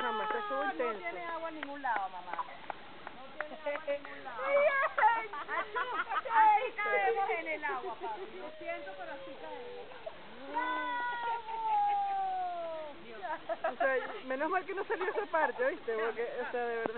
No, no, chama, se No tiene agua en ningún lado, mamá. No tiene agua en ningún lado. Bien. Así caemos en el agua, papi. Lo siento, pero así caemos. O sea, menos mal que no salió esa parte, ¿oíste? Porque, o sea, de verdad.